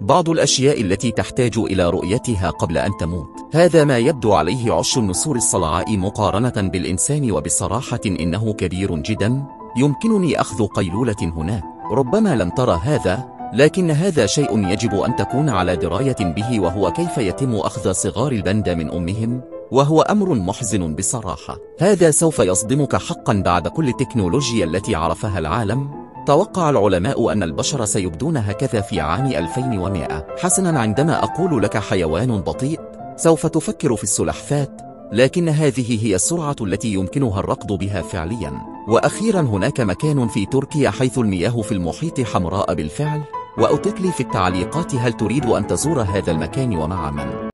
بعض الأشياء التي تحتاج إلى رؤيتها قبل أن تموت. هذا ما يبدو عليه عش النسور الصلعاء مقارنة بالإنسان وبصراحة إنه كبير جدا. يمكنني أخذ قيلولة هناك. ربما لم ترى هذا لكن هذا شيء يجب أن تكون على دراية به وهو كيف يتم أخذ صغار البند من أمهم؟ وهو أمر محزن بصراحة. هذا سوف يصدمك حقا بعد كل التكنولوجيا التي عرفها العالم. توقع العلماء أن البشر سيبدون هكذا في عام 2100 حسنا عندما أقول لك حيوان بطيء سوف تفكر في السلحفات لكن هذه هي السرعة التي يمكنها الركض بها فعليا. وأخيرا هناك مكان في تركيا حيث المياه في المحيط حمراء بالفعل. وأطلق لي في التعليقات هل تريد أن تزور هذا المكان ومع من